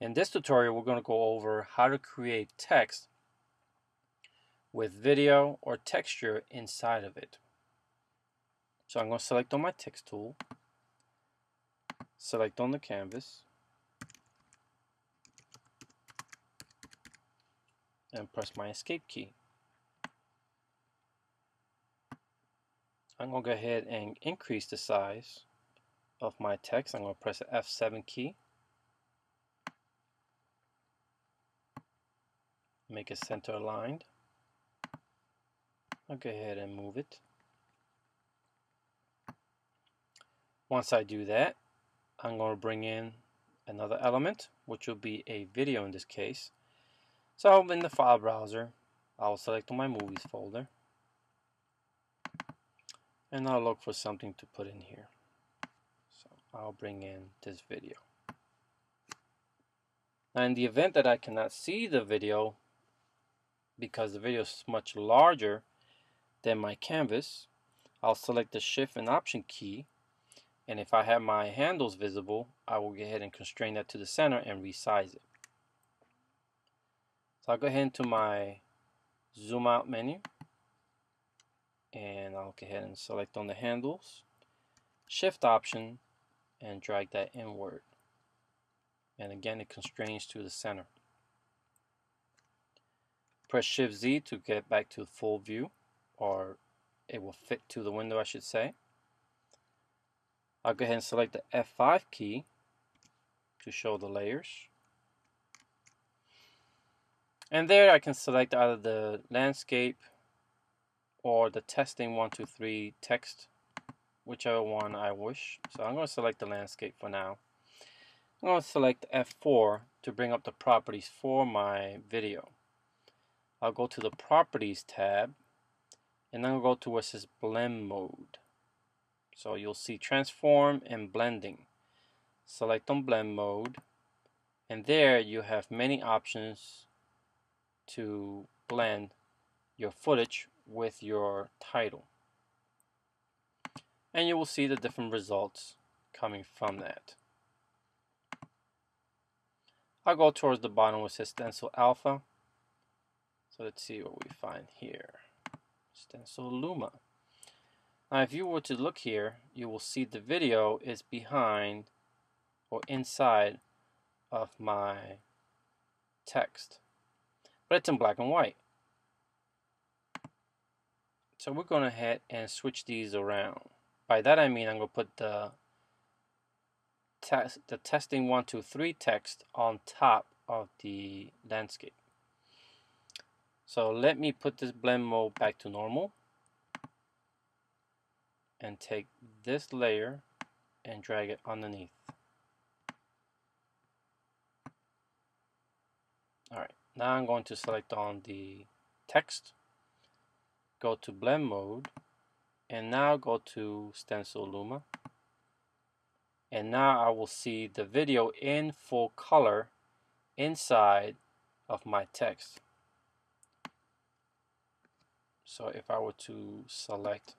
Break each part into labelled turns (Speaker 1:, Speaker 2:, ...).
Speaker 1: In this tutorial, we're going to go over how to create text with video or texture inside of it. So I'm going to select on my text tool, select on the canvas, and press my escape key. I'm going to go ahead and increase the size of my text. I'm going to press the F7 key. Make it center aligned. I'll go ahead and move it. Once I do that, I'm going to bring in another element, which will be a video in this case. So in the file browser, I'll select my movies folder and I'll look for something to put in here. So I'll bring in this video. Now in the event that I cannot see the video because the video is much larger than my canvas, I'll select the shift and option key and if I have my handles visible, I will go ahead and constrain that to the center and resize it. So I'll go ahead into my zoom out menu and I'll go ahead and select on the handles, shift option and drag that inward. And again it constrains to the center. Press shift Z to get back to full view or it will fit to the window I should say. I'll go ahead and select the F5 key to show the layers. And there I can select either the landscape or the testing 123 text, whichever one I wish. So I'm going to select the landscape for now. I'm going to select F4 to bring up the properties for my video. I'll go to the properties tab and then I'll go to where it says blend mode. So you'll see transform and blending. Select on blend mode and there you have many options to blend your footage with your title. And you will see the different results coming from that. I'll go towards the bottom with Stencil Alpha. So let's see what we find here. Stencil Luma. Now if you were to look here, you will see the video is behind or inside of my text. But it's in black and white. So we're going to head and switch these around. By that I mean I'm going to put the test, the testing one, two, three text on top of the landscape. So let me put this blend mode back to normal and take this layer and drag it underneath. Alright, now I'm going to select on the text go to blend mode and now go to stencil luma and now I will see the video in full color inside of my text so if I were to select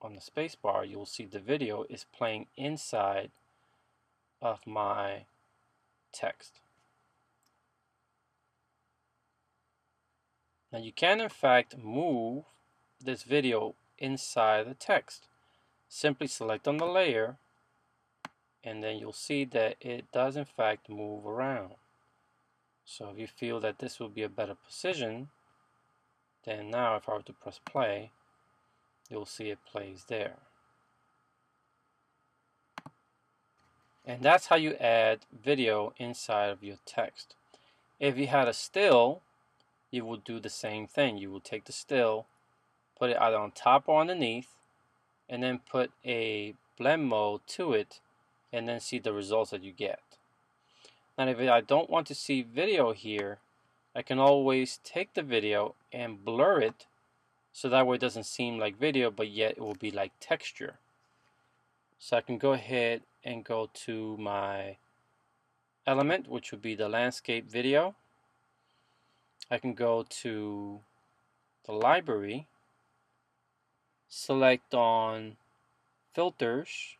Speaker 1: on the spacebar you'll see the video is playing inside of my text Now you can in fact move this video inside the text. Simply select on the layer and then you'll see that it does in fact move around. So if you feel that this will be a better position, then now if I were to press play, you'll see it plays there. And that's how you add video inside of your text. If you had a still, you would do the same thing. You will take the still, put it either on top or underneath, and then put a blend mode to it, and then see the results that you get. Now if I don't want to see video here, I can always take the video and blur it so that way it doesn't seem like video but yet it will be like texture. So I can go ahead and go to my element which would be the landscape video I can go to the library, select on filters,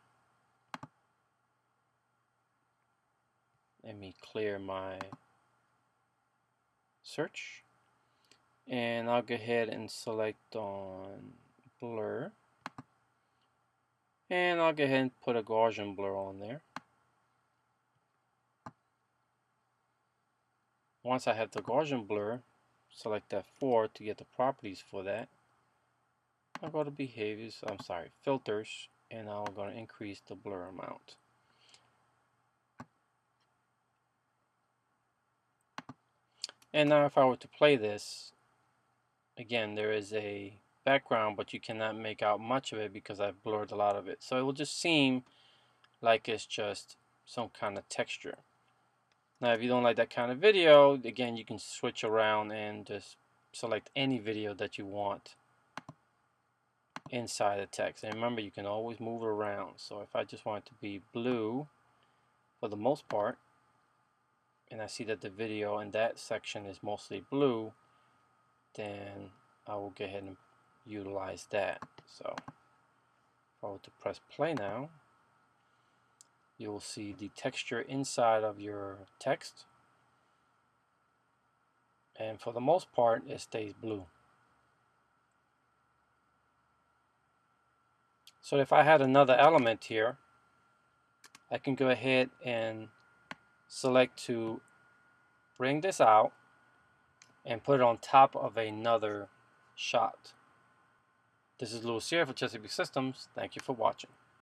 Speaker 1: let me clear my search. And I'll go ahead and select on blur. And I'll go ahead and put a Gaussian blur on there. Once I have the Gaussian blur select F4 to get the properties for that. I'll go to behaviors I'm sorry filters and I'm going to increase the blur amount and now if I were to play this again there is a background but you cannot make out much of it because I've blurred a lot of it. So it will just seem like it's just some kind of texture. Now if you don't like that kind of video again you can switch around and just select any video that you want inside the text. And remember you can always move it around. So if I just want it to be blue for the most part and I see that the video in that section is mostly blue then I will go ahead and utilize that. So if I were to press play now, you will see the texture inside of your text. And for the most part, it stays blue. So if I had another element here, I can go ahead and select to bring this out and put it on top of another shot. This is Luis here for Chesapeake Systems. Thank you for watching.